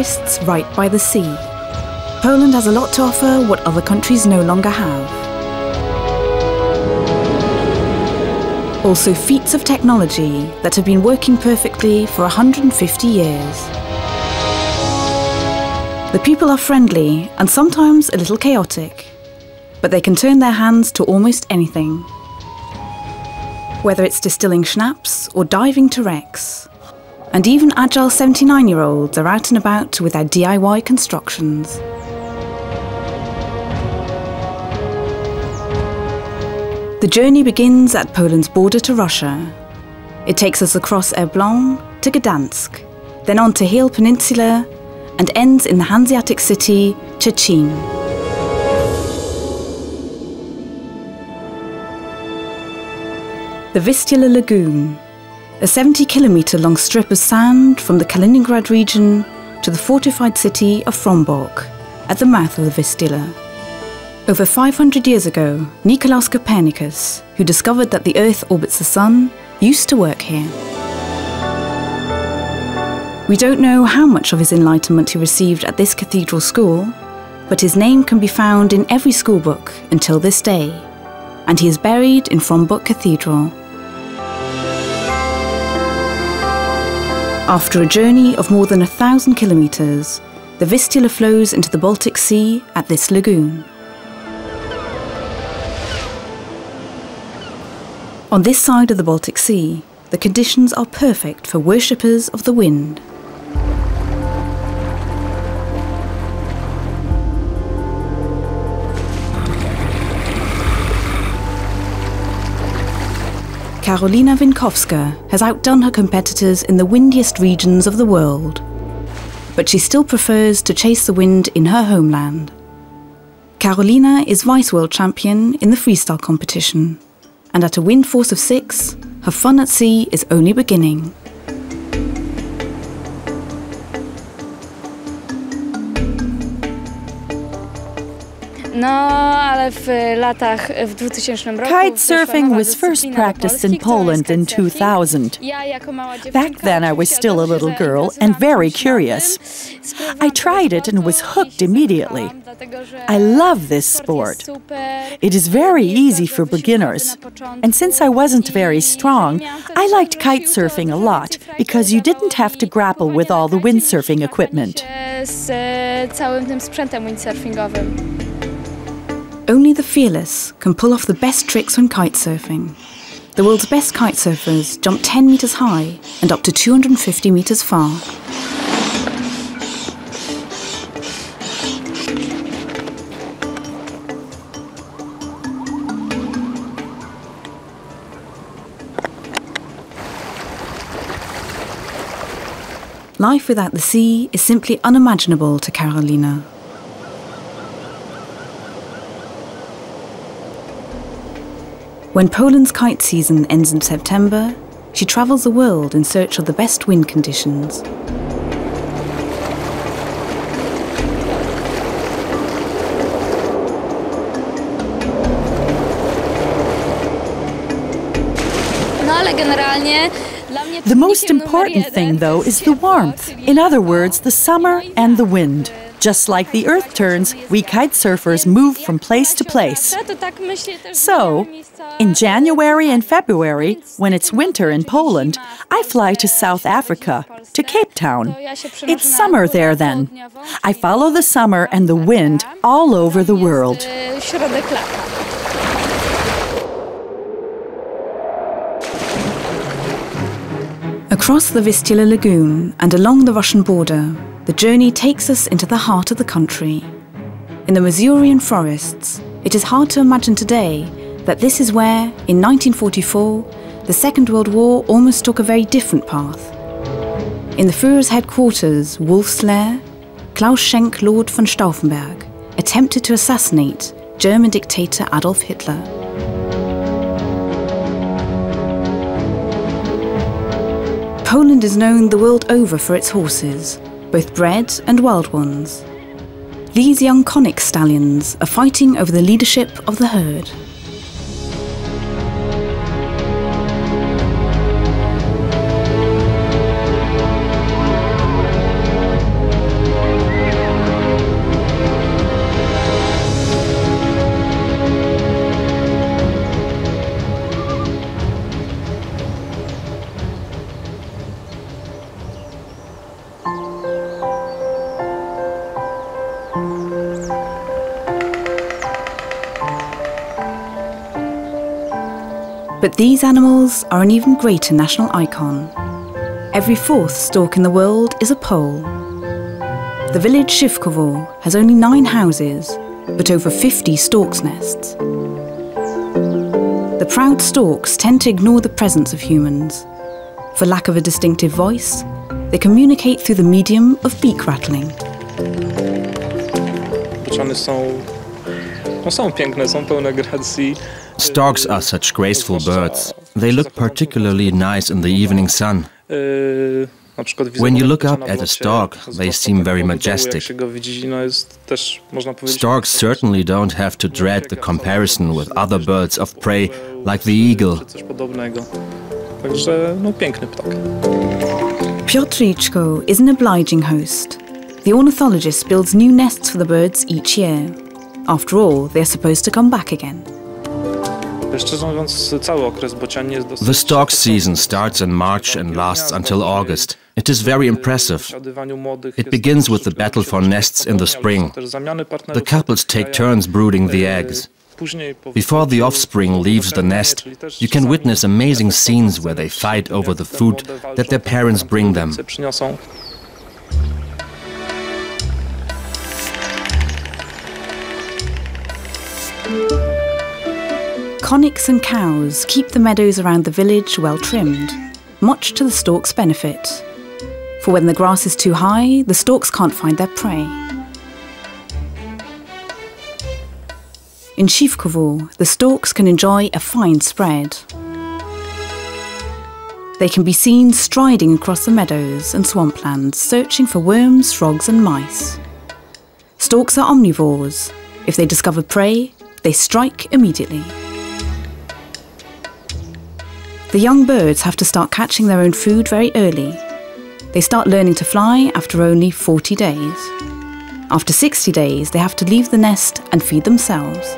forests right by the sea. Poland has a lot to offer what other countries no longer have. Also feats of technology that have been working perfectly for 150 years. The people are friendly and sometimes a little chaotic, but they can turn their hands to almost anything. Whether it's distilling schnapps or diving to wrecks. And even agile 79 year olds are out and about with their DIY constructions. The journey begins at Poland's border to Russia. It takes us across Elbląg to Gdansk, then on to Hel Peninsula, and ends in the Hanseatic city Szczecin. The Vistula Lagoon, a 70 kilometre long strip of sand from the Kaliningrad region to the fortified city of Frombork at the mouth of the Vistula. Over 500 years ago, Nicolaus Copernicus, who discovered that the Earth orbits the Sun, used to work here. We don't know how much of his enlightenment he received at this cathedral school, but his name can be found in every schoolbook until this day, and he is buried in Frombork Cathedral. After a journey of more than a thousand kilometres, the Vistula flows into the Baltic Sea at this lagoon. On this side of the Baltic Sea, the conditions are perfect for worshippers of the wind. Karolina Winkowska has outdone her competitors in the windiest regions of the world, but she still prefers to chase the wind in her homeland. Karolina is vice world champion in the freestyle competition and at a wind force of six, her fun at sea is only beginning. Kite surfing was first practiced in Poland in 2000. Back then, I was still a little girl and very curious. I tried it and was hooked immediately. I love this sport. It is very easy for beginners. And since I wasn't very strong, I liked kite surfing a lot because you didn't have to grapple with all the windsurfing equipment. Only the fearless can pull off the best tricks when kite surfing. The world's best kite surfers jump 10 metres high and up to 250 metres far. Life without the sea is simply unimaginable to Karolina. When Poland's kite season ends in September, she travels the world in search of the best wind conditions. The most important thing, though, is the warmth. In other words, the summer and the wind. Just like the earth turns, we kite surfers move from place to place. So, in January and February, when it's winter in Poland, I fly to South Africa, to Cape Town. It's summer there then. I follow the summer and the wind all over the world. Across the Vistula Lagoon and along the Russian border, the journey takes us into the heart of the country. In the Masurian forests, it is hard to imagine today that this is where, in 1944, the Second World War almost took a very different path. In the Führer's headquarters, Wolf's Lair, Claus Schenk, Lord von Stauffenberg, attempted to assassinate German dictator Adolf Hitler. Poland is known the world over for its horses, both bred and wild ones. These young Konik stallions are fighting over the leadership of the herd. These animals are an even greater national icon. Every fourth stork in the world is a Pole. The village Szywkowo has only nine houses, but over 50 storks' nests. The proud storks tend to ignore the presence of humans. For lack of a distinctive voice, they communicate through the medium of beak rattling. są, no są piękne, są pełne gracji. Storks are such graceful birds. They look particularly nice in the evening sun. When you look up at a stork, they seem very majestic. Storks certainly don't have to dread the comparison with other birds of prey like the eagle. Piotr Ichko is an obliging host. The ornithologist builds new nests for the birds each year. After all, they're supposed to come back again. The stork season starts in March and lasts until August. It is very impressive. It begins with the battle for nests in the spring. The couples take turns brooding the eggs. Before the offspring leaves the nest, you can witness amazing scenes where they fight over the food that their parents bring them. Koniks and cows keep the meadows around the village well trimmed, much to the storks' benefit. For when the grass is too high, the storks can't find their prey. In Szywkowo, the storks can enjoy a fine spread. They can be seen striding across the meadows and swamplands, searching for worms, frogs, and mice. Storks are omnivores. If they discover prey, they strike immediately. The young birds have to start catching their own food very early. They start learning to fly after only 40 days. After 60 days, they have to leave the nest and feed themselves.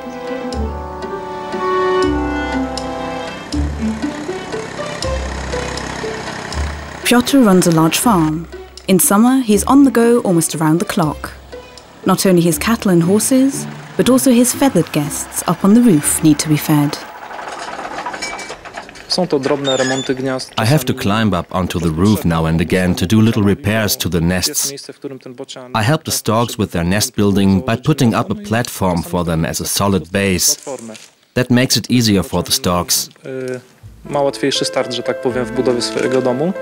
Piotr runs a large farm. In summer, he's on the go almost around the clock. Not only his cattle and horses, but also his feathered guests up on the roof need to be fed. I have to climb up onto the roof now and again to do little repairs to the nests. I help the storks with their nest building by putting up a platform for them as a solid base. That makes it easier for the storks. Ma łatwiejszy start, że tak powiem, w budowie swojego domu.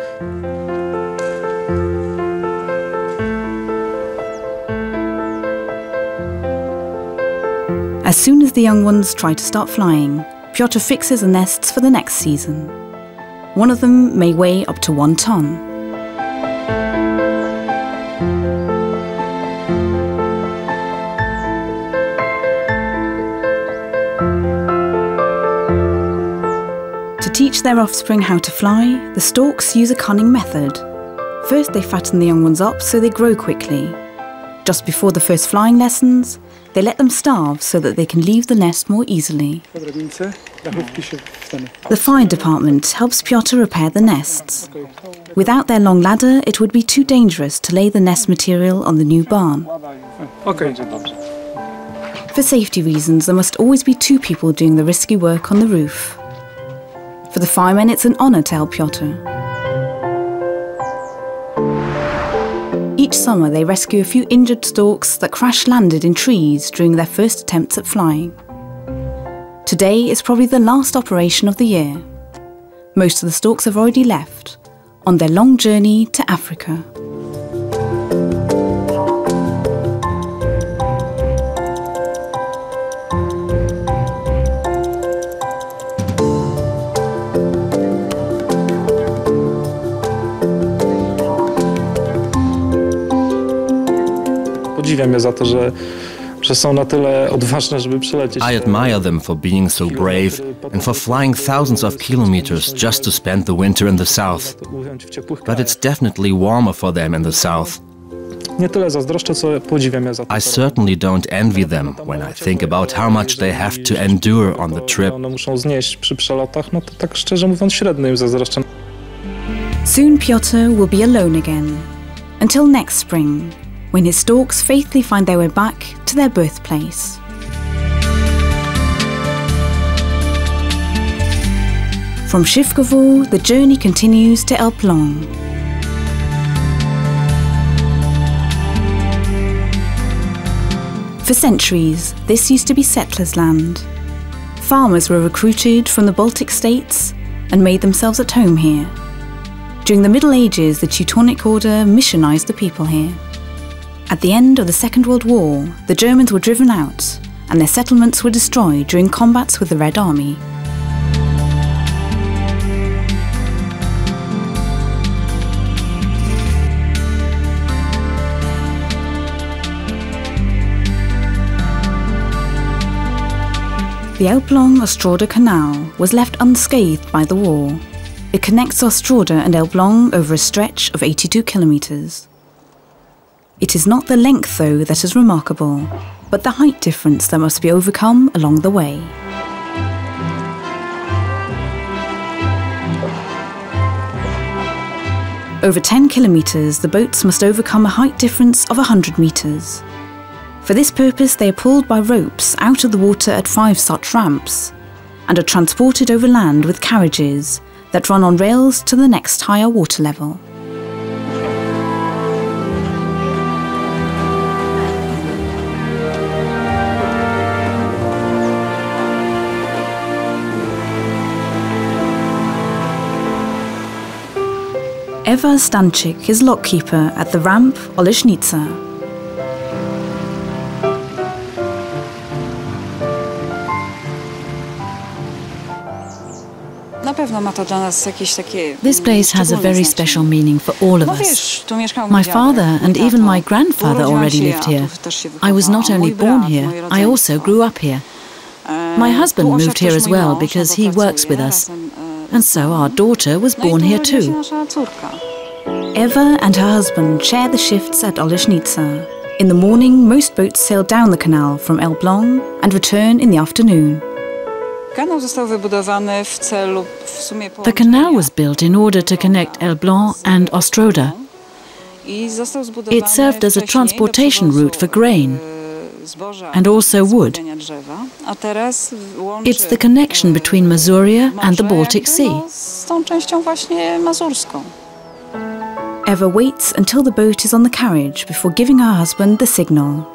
As soon as the young ones try to start flying, Piotr fixes the nests for the next season. One of them may weigh up to one ton. To teach their offspring how to fly, the storks use a cunning method. First, they fatten the young ones up so they grow quickly. Just before the first flying lessons, they let them starve so that they can leave the nest more easily. The fire department helps Piotr repair the nests. Without their long ladder, it would be too dangerous to lay the nest material on the new barn. For safety reasons, there must always be two people doing the risky work on the roof. For the firemen, it's an honour to help Piotr. Each summer, they rescue a few injured storks that crash landed in trees during their first attempts at flying. Today is probably the last operation of the year. Most of the storks have already left on their long journey to Africa. Podziwiam je za to, że, że są na tyle odważne, żeby przylecieć. I admire them for being so brave and for flying thousands of kilometers just to spend the winter in the south. But it's definitely warmer for them in the south. Nie tyle zazdroszczę, co podziwiam je za to. I certainly don't envy them when I think about how much they have to endure on the trip. One muszą znieść przy przelotach, no to tak szczerze mówiąc średnio im zazdroszczę. Soon Piotr will be alone again. Until next spring, when his storks faithfully find their way back to their birthplace. From Szywkowo, the journey continues to Elbląg. For centuries, this used to be settlers' land. Farmers were recruited from the Baltic states and made themselves at home here. During the Middle Ages, the Teutonic Order missionized the people here. At the end of the Second World War, the Germans were driven out and their settlements were destroyed during combats with the Red Army. The Elbląg-Ostróda Canal was left unscathed by the war. It connects Ostróda and Elbląg over a stretch of 82 kilometres. It is not the length, though, that is remarkable, but the height difference that must be overcome along the way. Over 10 kilometres, the boats must overcome a height difference of 100 metres. For this purpose, they are pulled by ropes out of the water at five such ramps and are transported over land with carriages that run on rails to the next higher water level. Eva Stanczyk is lockkeeper at the ramp Oleśnica This place has a very special meaning for all of us. My father and even my grandfather already lived here. I was not only born here, I also grew up here. My husband moved here as well because he works with us. And so our daughter was born here too. Eva and her husband share the shifts at Oleśnica. In the morning, most boats sail down the canal from Elbląg and return in the afternoon. The canal was built in order to connect Elbląg and Ostróda. It served as a transportation route for grain and also wood. It's the connection between Masuria and the Baltic Sea. Eva waits until the boat is on the carriage before giving her husband the signal.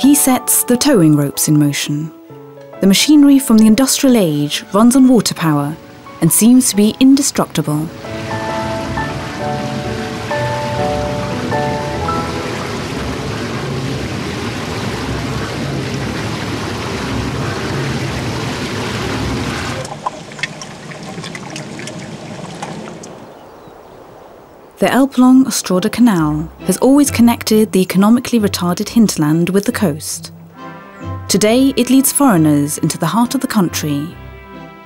He sets the towing ropes in motion. The machinery from the industrial age runs on water power and seems to be indestructible. The Elbląg-Ostróda Canal has always connected the economically retarded hinterland with the coast. Today, it leads foreigners into the heart of the country.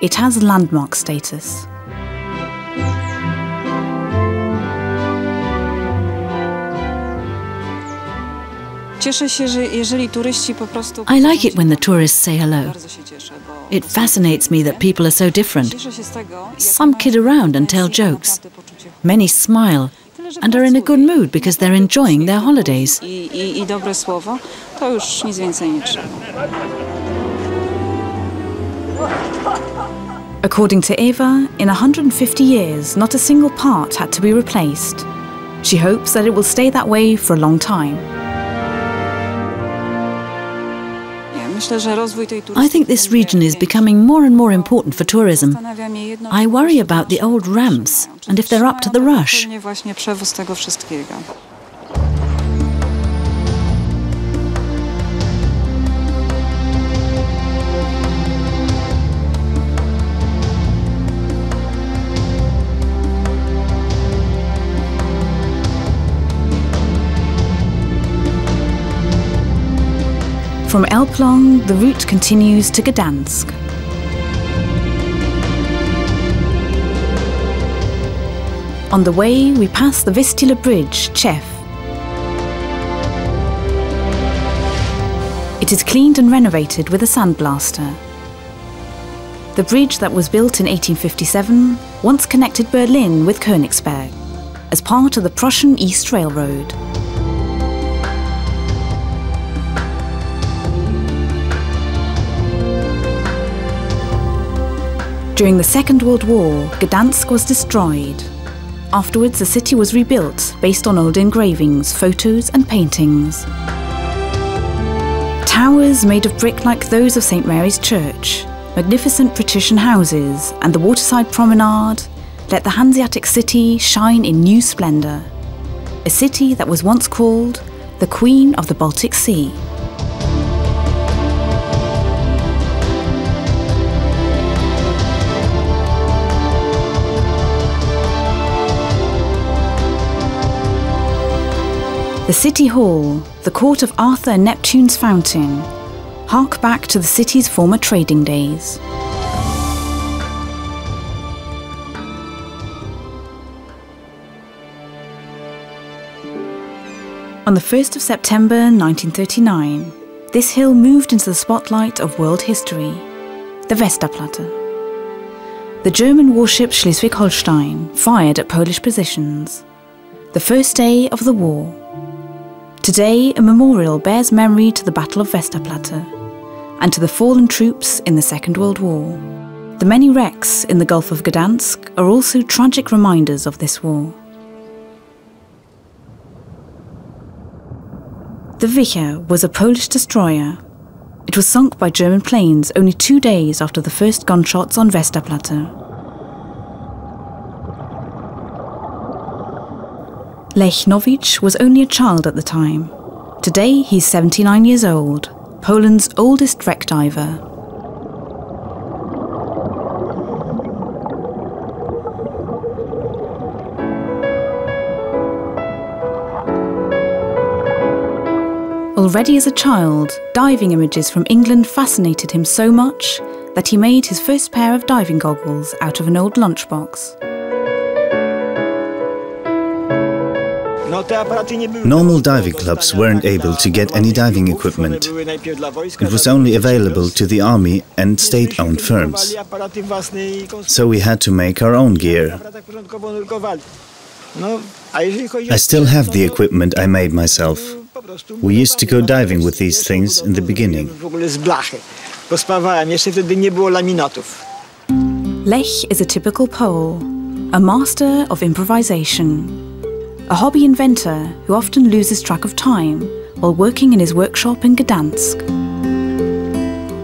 It has landmark status. I like it when the tourists say hello. It fascinates me that people are so different. Some kid around and tell jokes. Many smile and are in a good mood because they're enjoying their holidays. According to Eva, in 150 years, not a single part had to be replaced. She hopes that it will stay that way for a long time. I think this region is becoming more and more important for tourism. I worry about the old ramps and if they're up to the rush. From Elbląg, the route continues to Gdansk. On the way, we pass the Vistula Bridge, Tczew. It is cleaned and renovated with a sandblaster. The bridge that was built in 1857 once connected Berlin with Königsberg, as part of the Prussian East Railroad. During the Second World War, Gdansk was destroyed. Afterwards, the city was rebuilt based on old engravings, photos and paintings. Towers made of brick like those of St Mary's Church, magnificent patrician houses and the waterside promenade let the Hanseatic city shine in new splendour. A city that was once called the Queen of the Baltic Sea. The City Hall, the court of Arthur and Neptune's fountain, hark back to the city's former trading days. On the 1st of September 1939, this hill moved into the spotlight of world history, the Westerplatte. The German warship Schleswig-Holstein fired at Polish positions. The first day of the war. Today, a memorial bears memory to the Battle of Westerplatte and to the fallen troops in the Second World War. The many wrecks in the Gulf of Gdansk are also tragic reminders of this war. The Wicher was a Polish destroyer. It was sunk by German planes only two days after the first gunshots on Westerplatte. Lech Nowicz was only a child at the time. Today he's 79 years old, Poland's oldest wreck diver. Already as a child, diving images from England fascinated him so much that he made his first pair of diving goggles out of an old lunchbox. Normal diving clubs weren't able to get any diving equipment. It was only available to the army and state-owned firms. So we had to make our own gear. I still have the equipment I made myself. We used to go diving with these things in the beginning. Lech is a typical Pole, a master of improvisation, a hobby inventor who often loses track of time while working in his workshop in Gdansk.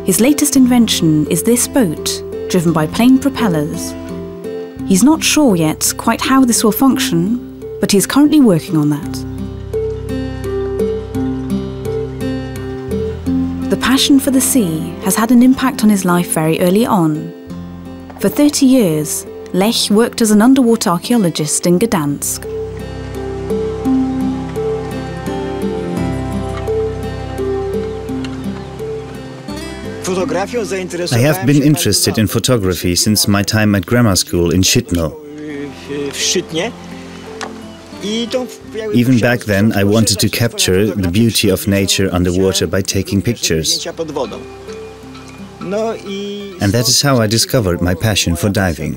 His latest invention is this boat, driven by plane propellers. He's not sure yet quite how this will function, but he's currently working on that. The passion for the sea has had an impact on his life very early on. For 30 years, Lech worked as an underwater archaeologist in Gdansk. I have been interested in photography since my time at grammar school in Szczytno. Even back then, I wanted to capture the beauty of nature underwater by taking pictures. And that is how I discovered my passion for diving.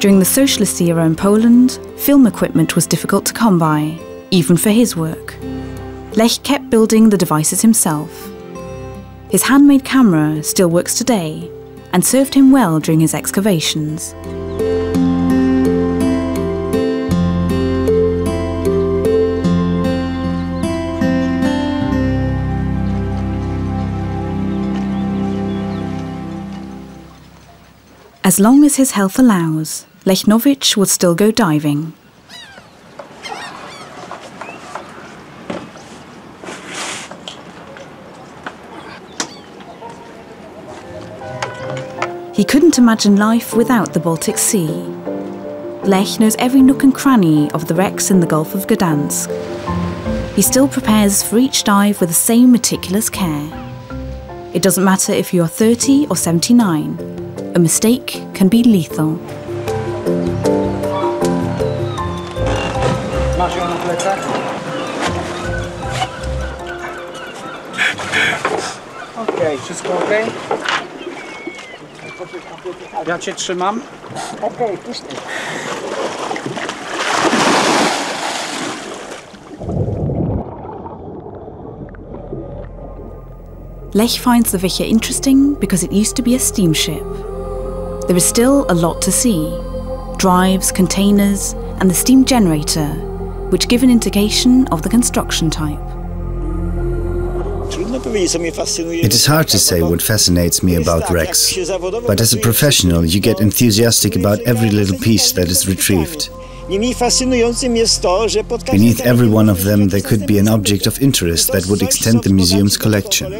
During the socialist era in Poland, film equipment was difficult to come by, even for his work. Lech kept building the devices himself. His handmade camera still works today and served him well during his excavations. As long as his health allows, Lech Nowicz would still go diving. He couldn't imagine life without the Baltic Sea. Lech knows every nook and cranny of the wrecks in the Gulf of Gdansk. He still prepares for each dive with the same meticulous care. It doesn't matter if you are 30 or 79, a mistake can be lethal. Okej, wszystko ok? Ja cię trzymam. Okej, okay, Lech finds the Wicher interesting because it used to be a steamship. There is still a lot to see drives, containers, and the steam generator, which give an indication of the construction type. It is hard to say what fascinates me about wrecks, but as a professional, you get enthusiastic about every little piece that is retrieved. Beneath every one of them, there could be an object of interest that would extend the museum's collection.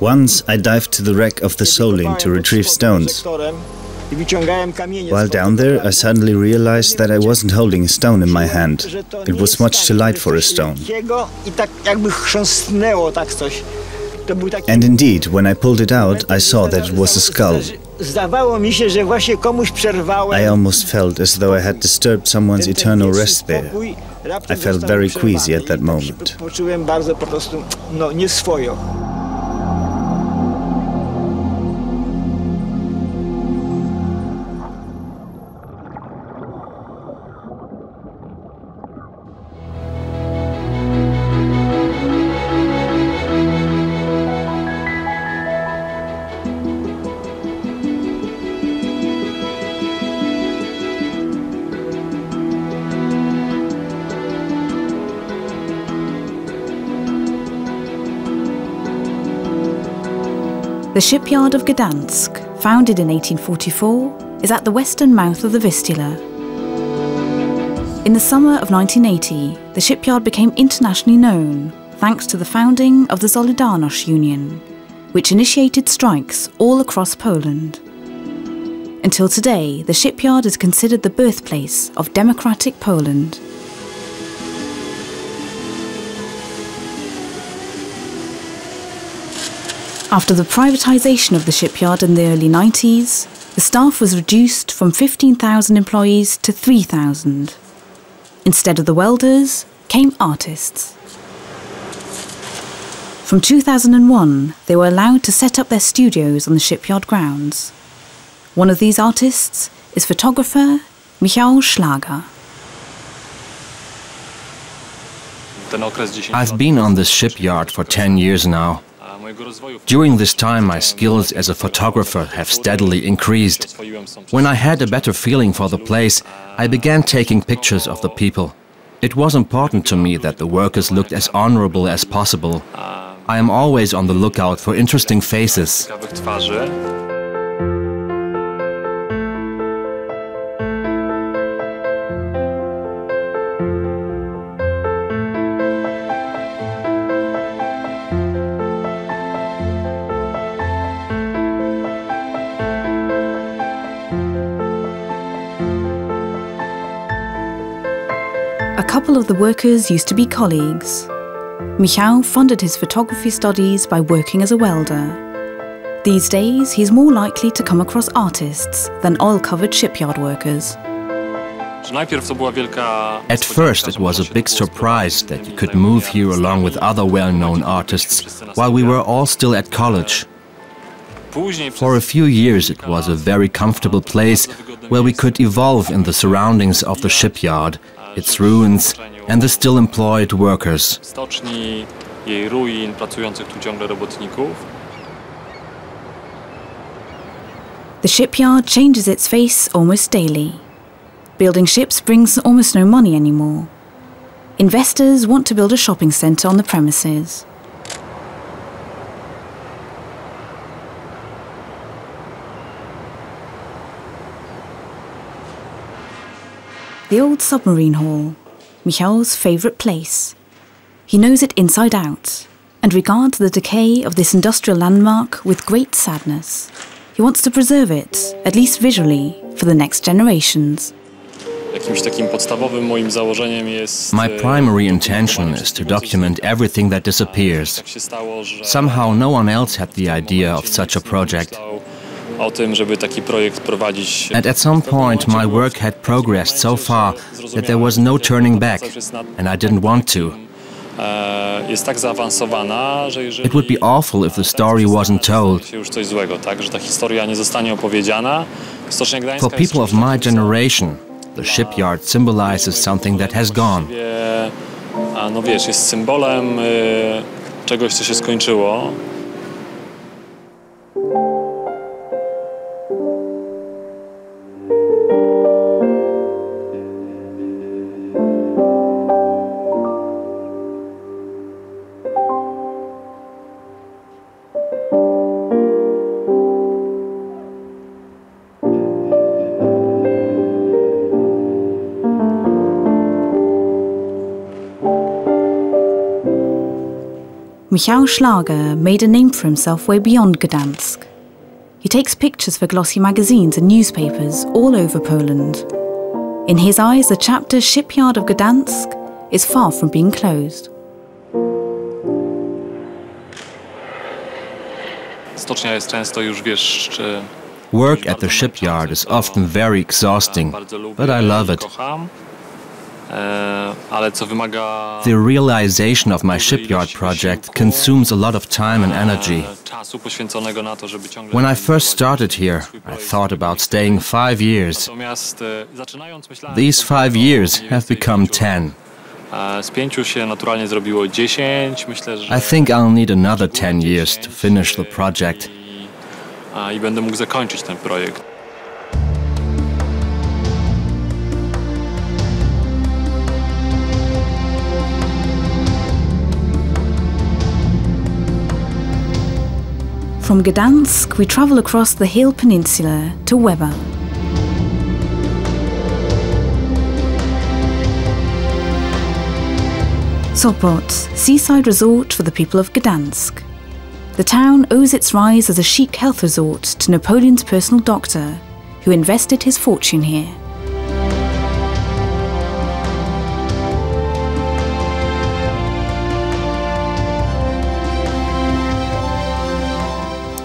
Once I dived to the wreck of the Solin to retrieve stones. While down there, I suddenly realized that I wasn't holding a stone in my hand. It was much too light for a stone. And indeed, when I pulled it out, I saw that it was a skull. I almost felt as though I had disturbed someone's eternal rest there. I felt very queasy at that moment. The shipyard of Gdansk, founded in 1844, is at the western mouth of the Vistula. In the summer of 1980, the shipyard became internationally known thanks to the founding of the Solidarność Union, which initiated strikes all across Poland. Until today, the shipyard is considered the birthplace of democratic Poland. After the privatisation of the shipyard in the early 90s, the staff was reduced from 15,000 employees to 3,000. Instead of the welders came artists. From 2001, they were allowed to set up their studios on the shipyard grounds. One of these artists is photographer Michał Szlaga. I've been on this shipyard for 10 years now. During this time, my skills as a photographer have steadily increased. When I had a better feeling for the place, I began taking pictures of the people. It was important to me that the workers looked as honorable as possible. I am always on the lookout for interesting faces. Couple of the workers used to be colleagues. Michał funded his photography studies by working as a welder. These days, he's more likely to come across artists than oil-covered shipyard workers. At first, it was a big surprise that you could move here along with other well-known artists while we were all still at college. For a few years, it was a very comfortable place where we could evolve in the surroundings of the shipyard its ruins, and the still employed workers. The shipyard changes its face almost daily. Building ships brings almost no money anymore. Investors want to build a shopping centre on the premises. The old submarine hall, Michał's favourite place. He knows it inside out and regards the decay of this industrial landmark with great sadness. He wants to preserve it, at least visually, for the next generations. My primary intention is to document everything that disappears. Somehow no one else had the idea of such a project. And at some point, my work had progressed so far that there was no turning back, and I didn't want to. It would be awful if the story wasn't told. For people of my generation, the shipyard symbolizes something that has gone. No wiesz, jest symbolem czegoś, co się skończyło. Michał Szlaga made a name for himself way beyond Gdansk. He takes pictures for glossy magazines and newspapers all over Poland. In his eyes, the chapter Shipyard of Gdansk is far from being closed. Work at the shipyard is often very exhausting, but I love it. The realization of my shipyard project consumes a lot of time and energy. When I first started here, I thought about staying five years. These five years have become ten. I think I'll need another 10 years to finish the project. From Gdansk, we travel across the Hel Peninsula to Łeba. Sopot, seaside resort for the people of Gdansk. The town owes its rise as a chic health resort to Napoleon's personal doctor, who invested his fortune here.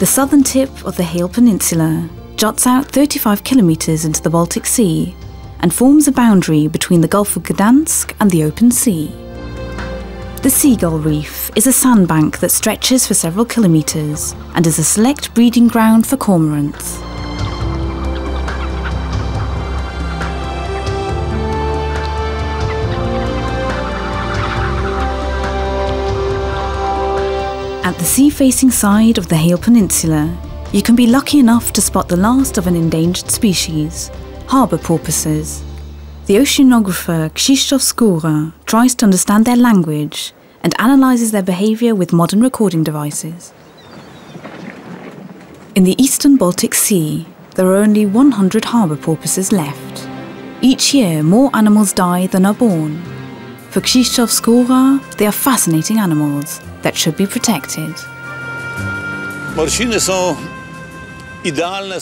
The southern tip of the Hel Peninsula juts out 35 kilometres into the Baltic Sea and forms a boundary between the Gulf of Gdansk and the open sea. The Seagull Reef is a sandbank that stretches for several kilometres and is a select breeding ground for cormorants. The sea-facing side of the Hel Peninsula, you can be lucky enough to spot the last of an endangered species, harbour porpoises. The oceanographer Krzysztof Skóra tries to understand their language and analyses their behaviour with modern recording devices. In the eastern Baltic Sea, there are only 100 harbour porpoises left. Each year, more animals die than are born. For Krzysztof Skóra, they are fascinating animals that should be protected.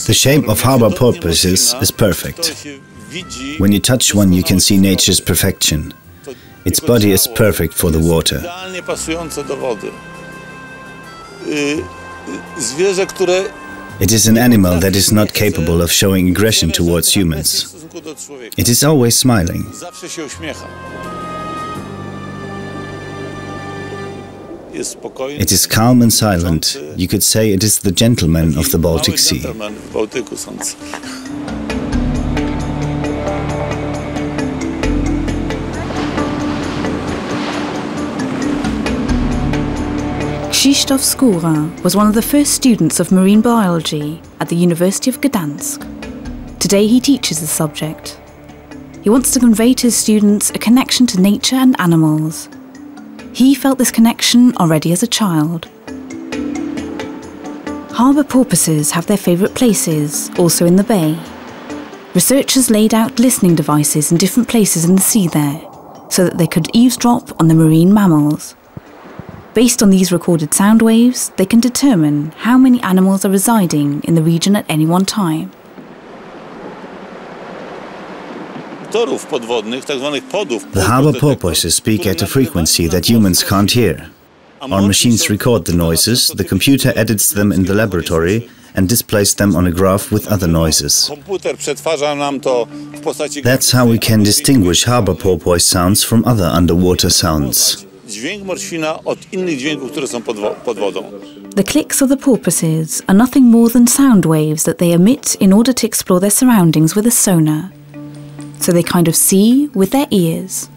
The shape of harbor porpoises is perfect. When you touch one, you can see nature's perfection. Its body is perfect for the water. It is an animal that is not capable of showing aggression towards humans. It is always smiling. It is calm and silent. You could say it is the gentleman of the Baltic Sea. Krzysztof Skóra was one of the first students of marine biology at the University of Gdansk. Today he teaches the subject. He wants to convey to his students a connection to nature and animals. He felt this connection already as a child. Harbour porpoises have their favourite places, also in the bay. Researchers laid out listening devices in different places in the sea there, so that they could eavesdrop on the marine mammals. Based on these recorded sound waves, they can determine how many animals are residing in the region at any one time. The harbor porpoises speak at a frequency that humans can't hear. Our machines record the noises, the computer edits them in the laboratory and displays them on a graph with other noises. That's how we can distinguish harbor porpoise sounds from other underwater sounds. dźwięk morświna od innych dźwięków, które są pod, wo pod wodą. The clicks of the porpoises are nothing more than sound waves that they emit in order to explore their surroundings with a sonar. So they kind of see with their ears.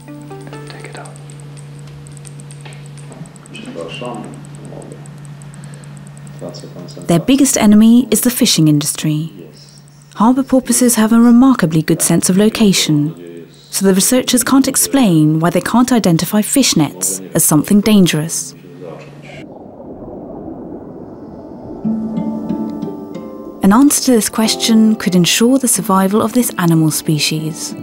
Their biggest enemy is the fishing industry. Harbour porpoises have a remarkably good sense of location, so the researchers can't explain why they can't identify fish nets as something dangerous. An answer to this question could ensure the survival of this animal species.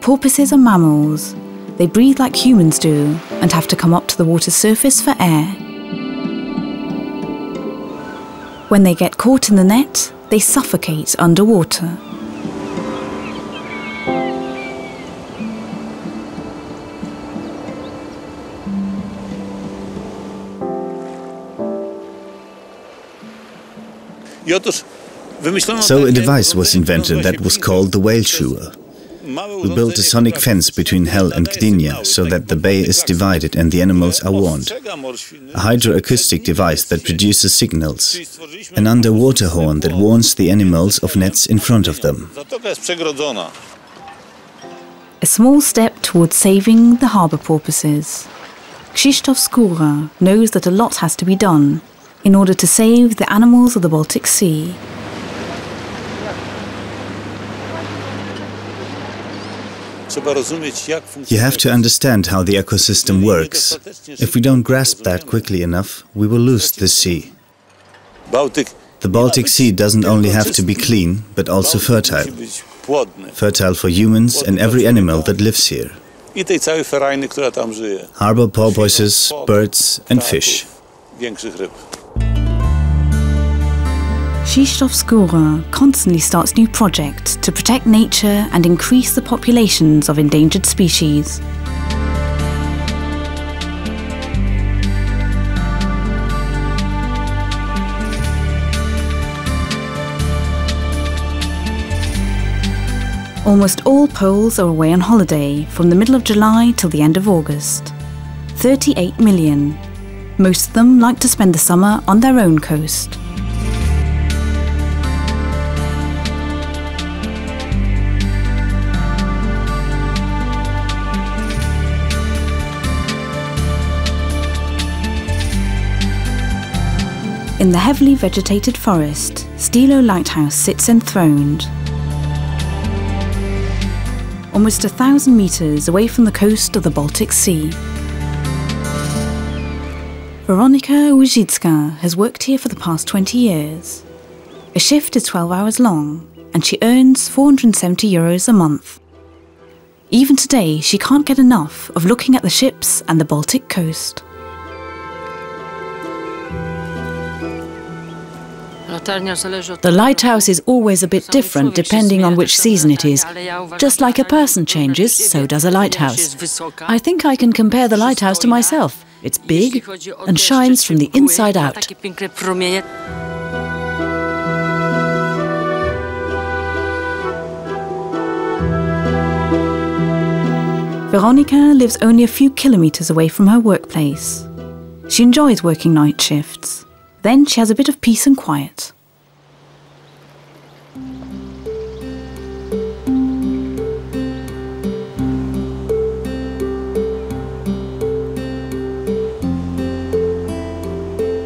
Porpoises are mammals. They breathe like humans do and have to come up to the water's surface for air. When they get caught in the net, they suffocate underwater. So a device was invented that was called the whale shooer. We built a sonic fence between Hel and Gdynia so that the bay is divided and the animals are warned. A hydroacoustic device that produces signals. An underwater horn that warns the animals of nets in front of them. A small step towards saving the harbour porpoises. Krzysztof Skóra knows that a lot has to be done in order to save the animals of the Baltic Sea. You have to understand how the ecosystem works. If we don't grasp that quickly enough, we will lose the sea. The Baltic Sea doesn't only have to be clean, but also fertile. Fertile for humans and every animal that lives here. Harbor porpoises, birds and fish. Krzysztof constantly starts new projects to protect nature and increase the populations of endangered species. Almost all Poles are away on holiday from the middle of July till the end of August. 38 million. Most of them like to spend the summer on their own coast. In the heavily vegetated forest, Stilo Lighthouse sits enthroned. Almost a thousand metres away from the coast of the Baltic Sea. Veronika Wojcicka has worked here for the past 20 years. A shift is 12 hours long, and she earns 470 euros a month. Even today, she can't get enough of looking at the ships and the Baltic coast. The lighthouse is always a bit different depending on which season it is. Just like a person changes, so does a lighthouse. I think I can compare the lighthouse to myself. It's big and shines from the inside out. Veronica lives only a few kilometres away from her workplace. She enjoys working night shifts. Then she has a bit of peace and quiet.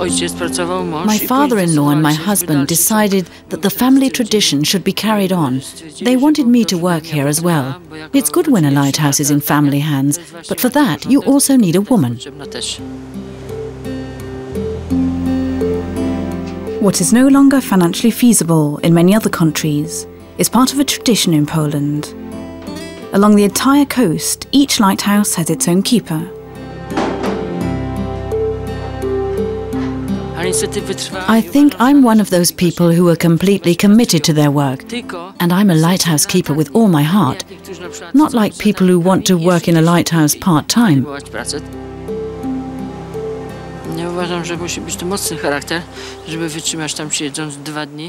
My father in law and my husband decided that the family tradition should be carried on. They wanted me to work here as well. It's good when a lighthouse is in family hands, but for that you also need a woman. What is no longer financially feasible in many other countries is part of a tradition in Poland. Along the entire coast, each lighthouse has its own keeper. I think I'm one of those people who are completely committed to their work. And I'm a lighthouse keeper with all my heart. Not like people who want to work in a lighthouse part time.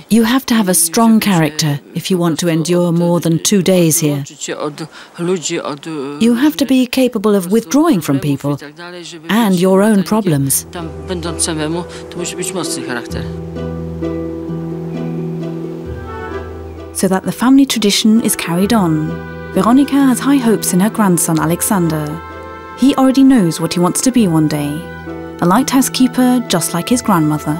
You have to have a strong character if you want to endure more than two days here. You have to be capable of withdrawing from people and your own problems. So that the family tradition is carried on, Veronica has high hopes in her grandson Alexander. He already knows what he wants to be one day a lighthouse keeper just like his grandmother.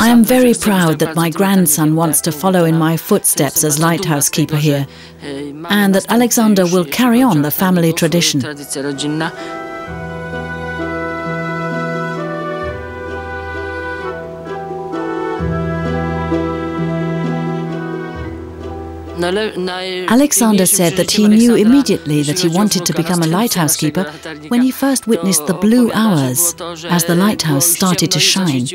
I am very proud that my grandson wants to follow in my footsteps as lighthouse keeper here, and that Alexander will carry on the family tradition. Alexander said that he knew immediately that he wanted to become a lighthouse keeper when he first witnessed the blue hours as the lighthouse started to shine,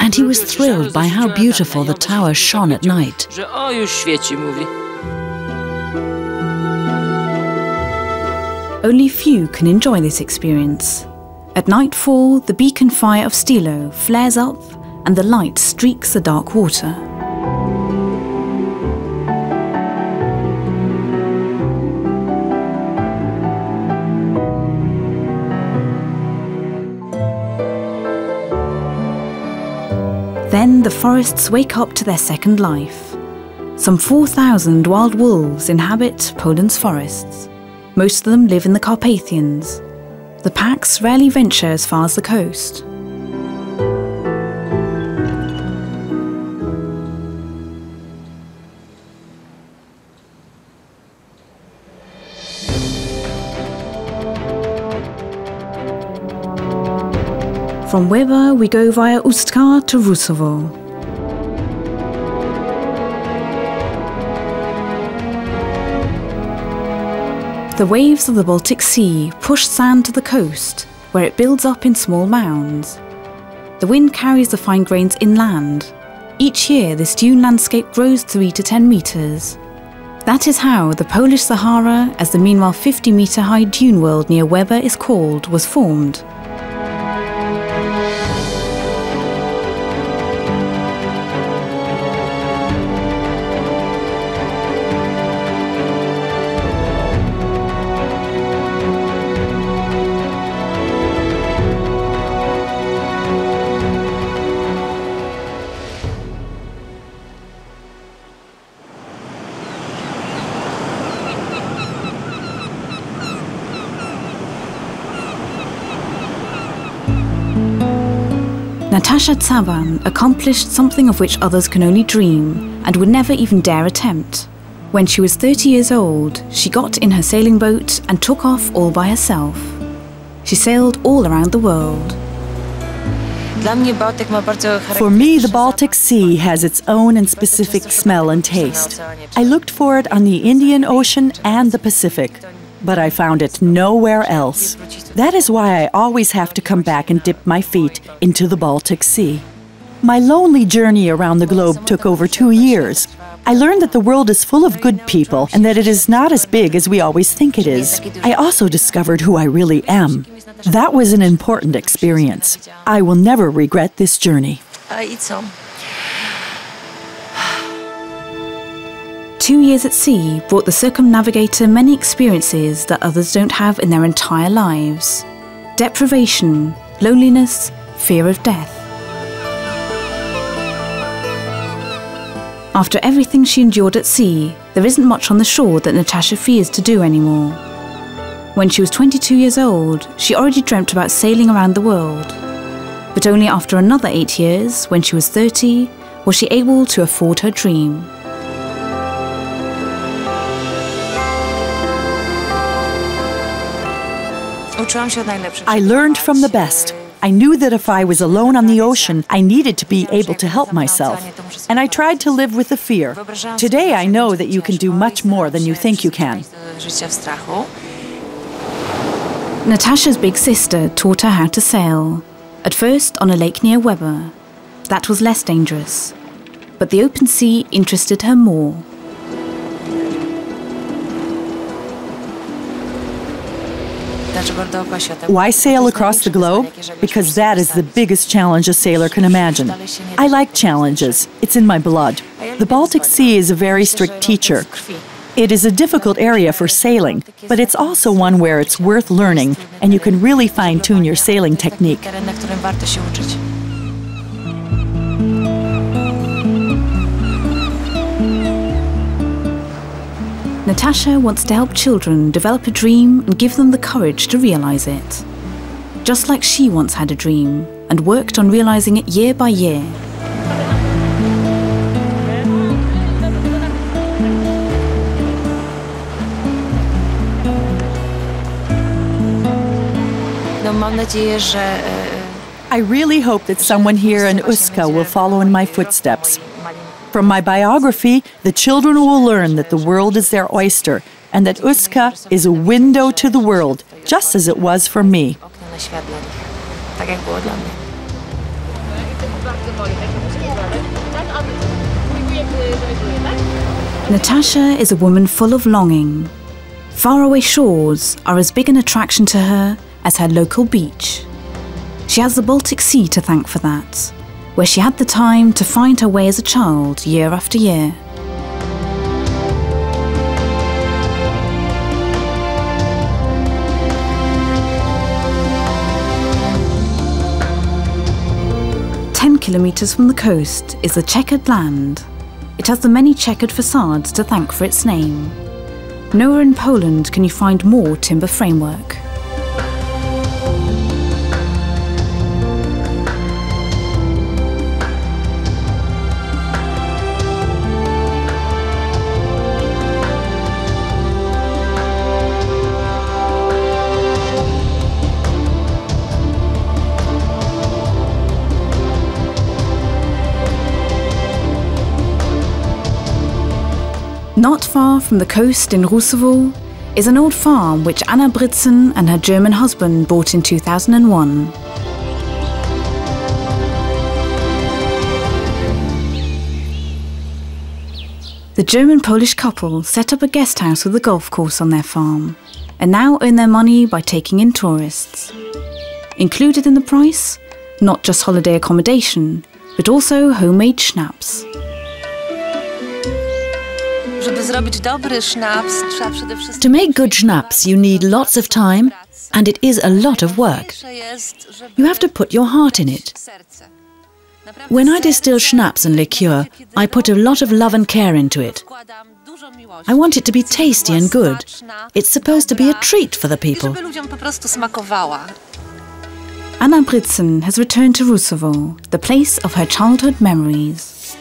and he was thrilled by how beautiful the tower shone at night. Only few can enjoy this experience. At nightfall, the beacon fire of Stilo flares up and the light streaks the dark water. Then the forests wake up to their second life. Some 4,000 wild wolves inhabit Poland's forests. Most of them live in the Carpathians. The packs rarely venture as far as the coast. From Łeba, we go via Ustka to Rusowo. The waves of the Baltic Sea push sand to the coast, where it builds up in small mounds. The wind carries the fine grains inland. Each year, this dune landscape grows 3 to 10 metres. That is how the Polish Sahara, as the meanwhile 50 metre high dune world near Łeba is called, was formed. Natasha Caban accomplished something of which others can only dream and would never even dare attempt. When she was 30 years old, she got in her sailing boat and took off all by herself. She sailed all around the world. For me, the Baltic Sea has its own and specific smell and taste. I looked for it on the Indian Ocean and the Pacific but I found it nowhere else. That is why I always have to come back and dip my feet into the Baltic Sea. My lonely journey around the globe took over two years. I learned that the world is full of good people and that it is not as big as we always think it is. I also discovered who I really am. That was an important experience. I will never regret this journey. Uh, um, Two years at sea brought the circumnavigator many experiences that others don't have in their entire lives deprivation, loneliness, fear of death. After everything she endured at sea, there isn't much on the shore that Natasha fears to do anymore. When she was 22 years old, she already dreamt about sailing around the world. But only after another eight years, when she was 30, was she able to afford her dream. I learned from the best. I knew that if I was alone on the ocean, I needed to be able to help myself. And I tried to live with the fear. Today I know that you can do much more than you think you can. Natasha's big sister taught her how to sail. At first on a lake near Łeba. That was less dangerous. But the open sea interested her more. Why sail across the globe? Because that is the biggest challenge a sailor can imagine. I like challenges, it's in my blood. The Baltic Sea is a very strict teacher. It is a difficult area for sailing, but it's also one where it's worth learning and you can really fine tune your sailing technique. Natasha wants to help children develop a dream and give them the courage to realize it. Just like she once had a dream and worked on realizing it year by year. I really hope that someone here in Ustka will follow in my footsteps. From my biography, the children will learn that the world is their oyster and that Ustka is a window to the world, just as it was for me. Natasha is a woman full of longing. Faraway shores are as big an attraction to her as her local beach. She has the Baltic Sea to thank for that, where she had the time to find her way as a child year after year. Ten kilometres from the coast is the checkered land. It has the many checkered facades to thank for its name. Nowhere in Poland can you find more timber framework. Not far from the coast in Rusowo is an old farm which Anna Britzen and her German husband bought in 2001. The German-Polish couple set up a guest house with a golf course on their farm and now earn their money by taking in tourists. Included in the price, not just holiday accommodation, but also homemade schnapps. To make good schnapps, you need lots of time, and it is a lot of work. You have to put your heart in it. When I distill schnapps and liqueur, I put a lot of love and care into it. I want it to be tasty and good. It's supposed to be a treat for the people. Anna Britzen has returned to Rusowo, the place of her childhood memories.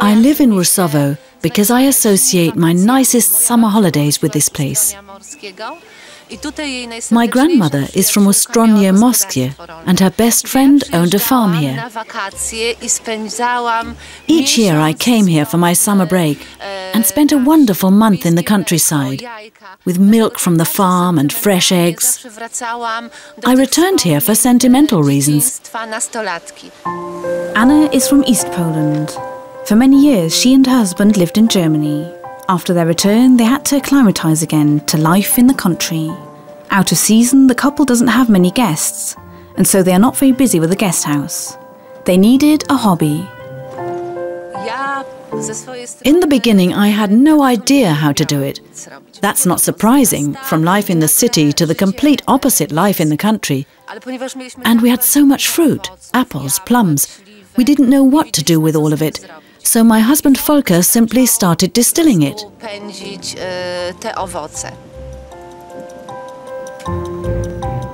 I live in Rusowo because I associate my nicest summer holidays with this place. My grandmother is from Ustronie Morskie and her best friend owned a farm here. Each year I came here for my summer break and spent a wonderful month in the countryside with milk from the farm and fresh eggs. I returned here for sentimental reasons. Anna is from East Poland. For many years, she and her husband lived in Germany. After their return, they had to acclimatise again to life in the country. Out of season, the couple doesn't have many guests, and so they are not very busy with the guest house. They needed a hobby. In the beginning, I had no idea how to do it. That's not surprising, from life in the city to the complete opposite life in the country. And we had so much fruit apples, plums. We didn't know what to do with all of it. So my husband Volker simply started distilling it.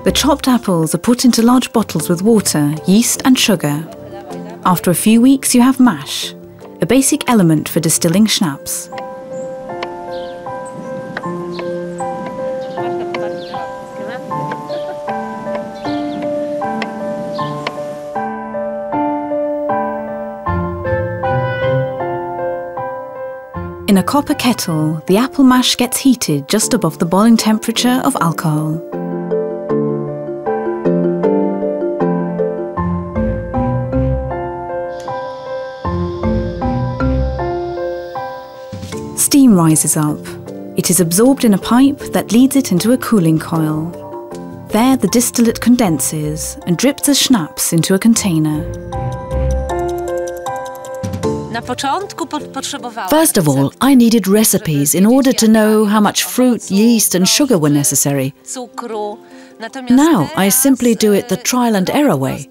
The chopped apples are put into large bottles with water, yeast and sugar. After a few weeks you have mash, a basic element for distilling schnapps. A copper kettle, the apple mash gets heated just above the boiling temperature of alcohol. steam rises up. It is absorbed in a pipe that leads it into a cooling coil. There, the distillate condenses and drips as schnapps into a container. First of all, I needed recipes in order to know how much fruit, yeast, and sugar were necessary. Now I simply do it the trial and error way.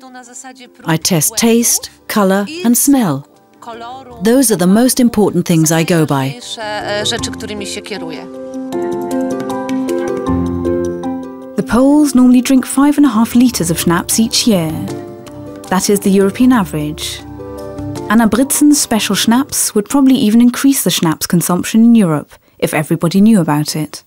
I test taste, colour, and smell. Those are the most important things I go by. The Poles normally drink five and a half litres of schnapps each year. That is the European average. Anna Britzen's special schnapps would probably even increase the schnapps consumption in Europe if everybody knew about it.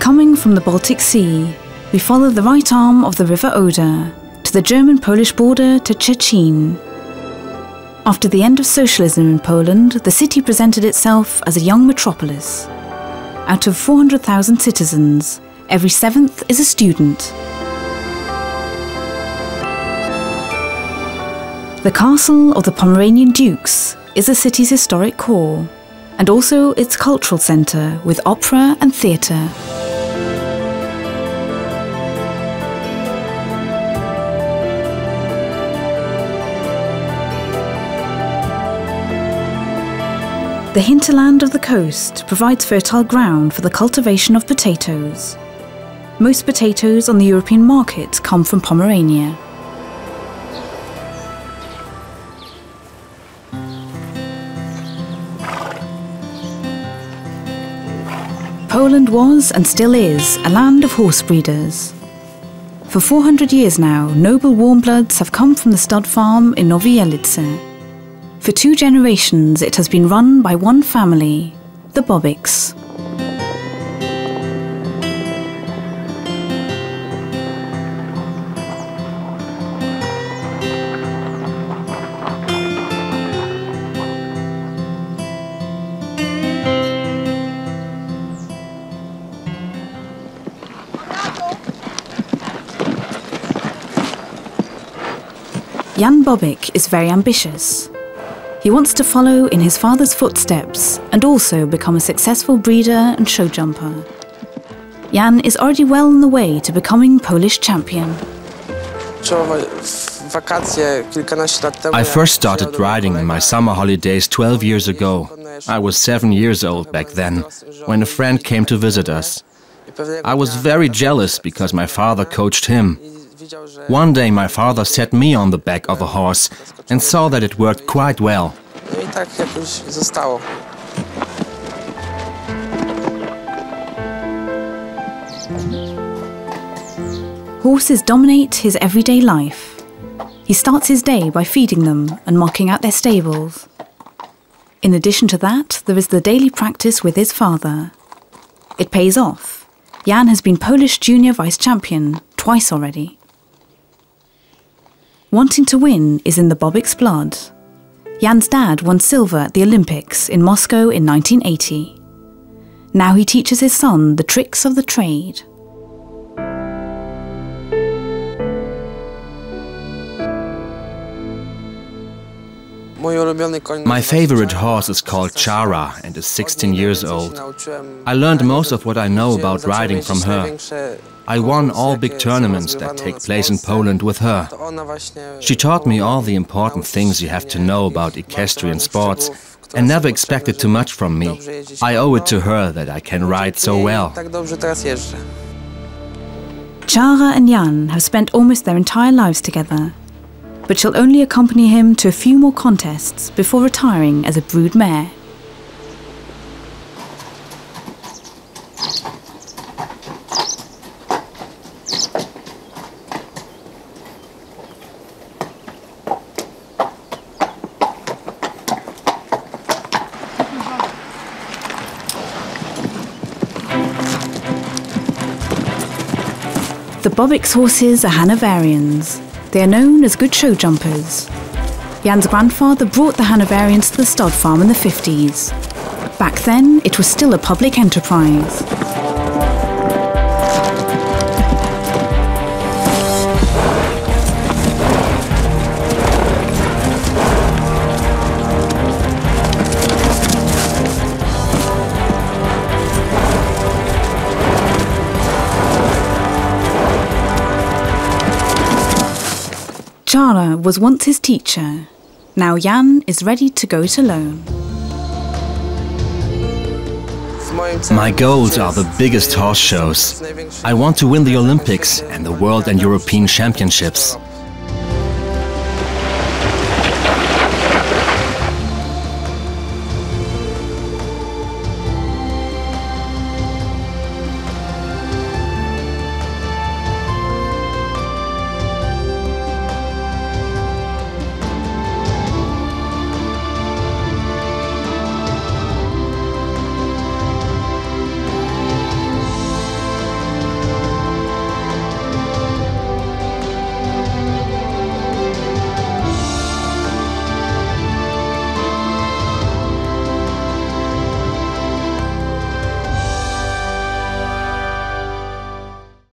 Coming from the Baltic Sea, we follow the right arm of the River Oder to the German-Polish border to Szczecin. After the end of socialism in Poland, the city presented itself as a young metropolis. Out of 400,000 citizens, every seventh is a student. The castle of the Pomeranian dukes is the city's historic core, and also its cultural centre with opera and theatre. The hinterland of the coast provides fertile ground for the cultivation of potatoes. Most potatoes on the European market come from Pomerania. Poland was and still is a land of horse breeders. For 400 years now, noble warm bloods have come from the stud farm in Nowy Jelice. For two generations, it has been run by one family, the Bobiks. Jan Bobik is very ambitious. He wants to follow in his father's footsteps and also become a successful breeder and show jumper. Jan is already well on the way to becoming Polish champion. I first started riding in my summer holidays 12 years ago. I was seven years old back then, when a friend came to visit us. I was very jealous because my father coached him. One day my father set me on the back of a horse and saw that it worked quite well. Horses dominate his everyday life. He starts his day by feeding them and marking out their stables. In addition to that, there is the daily practice with his father. It pays off. Jan has been Polish junior vice champion twice already. Wanting to win is in the Bobik's blood. Jan's dad won silver at the Olympics in Moscow in 1980. Now he teaches his son the tricks of the trade. My favorite horse is called Chara and is 16 years old. I learned most of what I know about riding from her. I won all big tournaments that take place in Poland with her. She taught me all the important things you have to know about equestrian sports and never expected too much from me. I owe it to her that I can ride so well. Chara and Jan have spent almost their entire lives together, but she'll only accompany him to a few more contests before retiring as a brood mare. The Bobik's horses are Hanoverians. They are known as good show jumpers. Jan's grandfather brought the Hanoverians to the stud farm in the 50s. Back then, it was still a public enterprise. Was once his teacher. Now Jan is ready to go it alone. My goals are the biggest horse shows. I want to win the Olympics and the World and European Championships.